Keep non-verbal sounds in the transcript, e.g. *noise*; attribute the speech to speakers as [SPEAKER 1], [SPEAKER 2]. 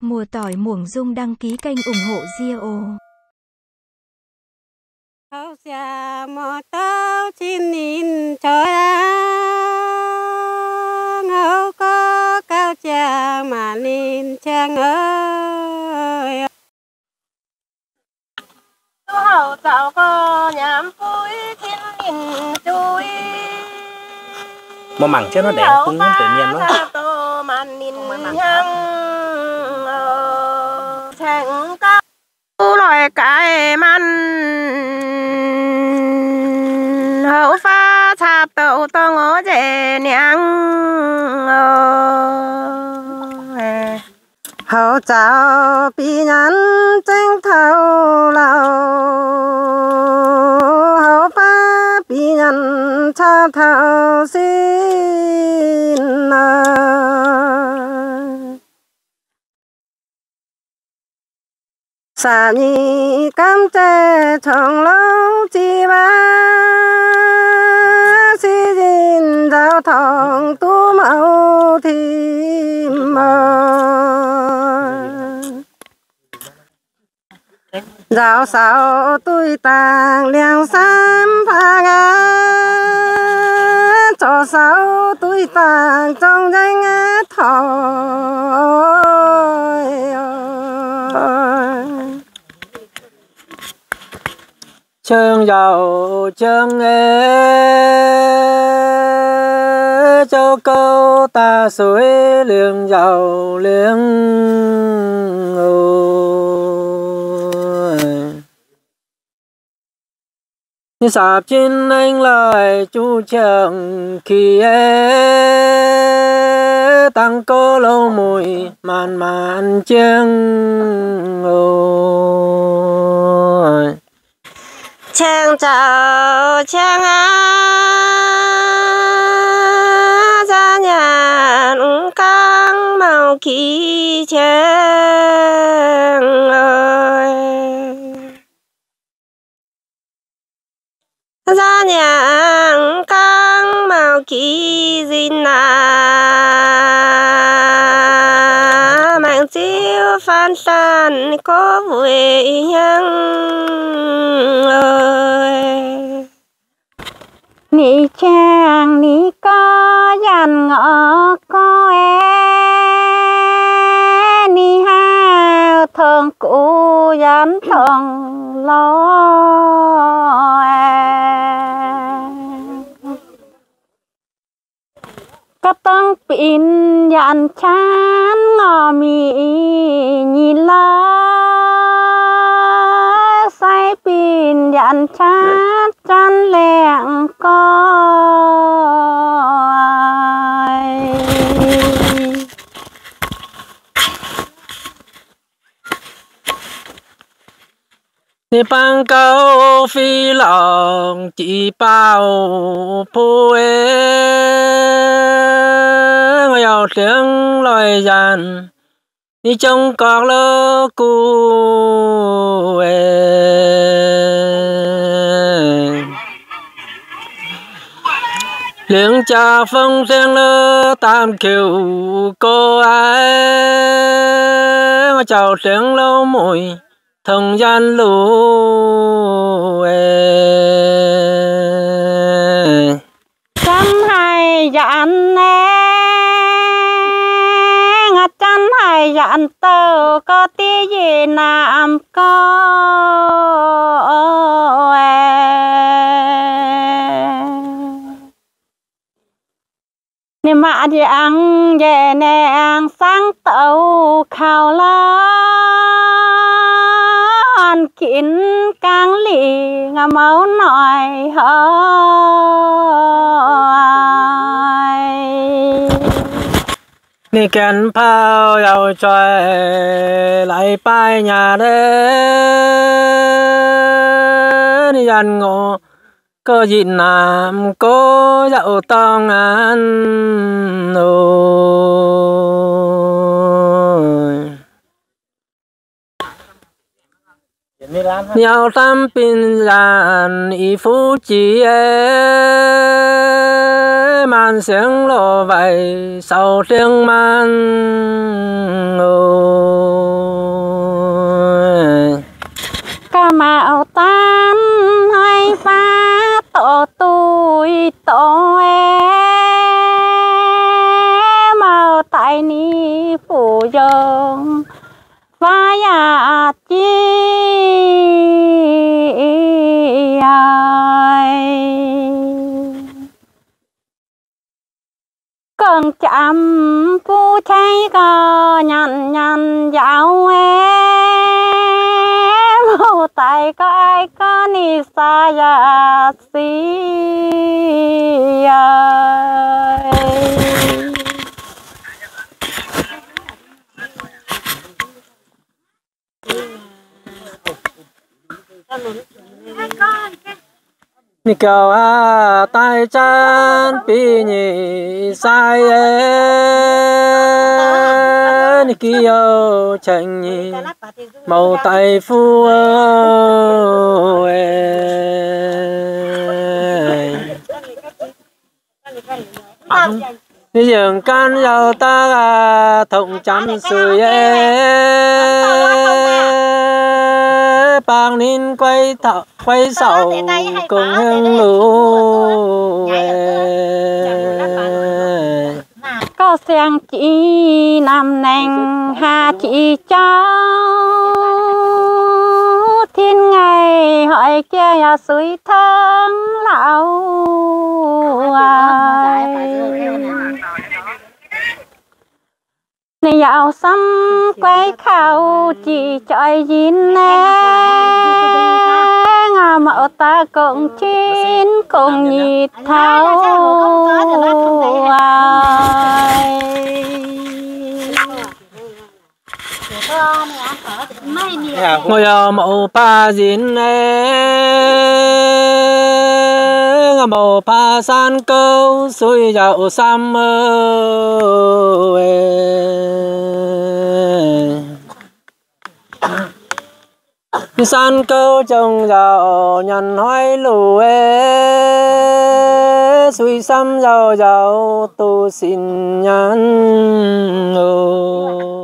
[SPEAKER 1] Mùa tỏi muỗng dung đăng ký kênh ủng hộ Dio.
[SPEAKER 2] Hậu xa mò tao chín nhìn trời Hậu có cao cha mà nhìn chàng ơi
[SPEAKER 3] hậu tạo có nhảm vui chín nhìn chui.
[SPEAKER 4] Mà mảng cho nó đẹp cũng tự nhiên lắm
[SPEAKER 3] cái man hậu pha chạp tàu to ngó dễ nhang ờ.
[SPEAKER 2] hậu chào bị nhắn tranh thâu lâu hậu pha bị nhắn, cha thâu xin ờ. Sa ni cam te thong lâu chi ba. Si din dao thong tu mau thì mơ dao sao tôi tàng liang sam pha ga cho sao tôi tàng trong danh thọ
[SPEAKER 5] chương giàu chương ê cho câu ta suối liền giàu liền như sạp trên anh lại chú trường khi ê tăng cô lâu mùi màn màn chương ôi
[SPEAKER 3] chàng chào chàng á, ra nhà căng màu kỳ chàng ơi. Ra nhà căng màu kỳ gì na mạng chiếu phan san có vui nhang
[SPEAKER 2] ni chàng ni có dàn ngõ có e ni ha thường cũ dàn thường lo e. có tăng pin dàn chán ngõ mi nhìn lo, say pin dàn chán chán lẹng coi
[SPEAKER 5] ni bang cao phi lòng chỉ bao phu ê ngồi ao tiếng loài dàn ni trông cọt lơ cu ê liếng cha phong sen lơ tam kiều cô ai. Mà chào tiếng lâu mùi thông gian lũ
[SPEAKER 2] chăn hay dạn nè ngặt chăn hay dạn tờ có tí gì làm có nè mà đi ăn về nè, ăn sáng tàu khao la kín càng lì ngà máu nòi hơi
[SPEAKER 5] ni kèn phao dầu trời lại bay nhà đê. Ni dàn ngộ có gì làm có dạo tông ăn rồi nhau tam pin giàn y phú chỉ man sáng lộ vậy sau tiếng man ồ
[SPEAKER 2] cần chạm, phu cháy có nhằn nhằn dạo em. *laughs* Hồ tại có ai có ni xa ya si ai
[SPEAKER 5] ni cầu a tai chan pi nhị sai e ni kiyo chẳng nhị, màu tay phu ơi ni dường ta là thụng chăm sưởi bang nín quay thọ quay sầu cùng hương lũ.
[SPEAKER 2] có xem chị nam nành hà chị cháu thiên ngày hỏi kia ya suy thân lão ai nè dạo xăm quay khảo chị chơi dín nè. Ngà mạo ta cùng chín cùng nhịp thao ai
[SPEAKER 5] ngồi ở mẫu pa dín nè ngà mẫu pa san câu suy dạo sam mơ san câu trồng dạo nhận hoài lù ê. Suy sam dạo dạo tu xin nhắn ngô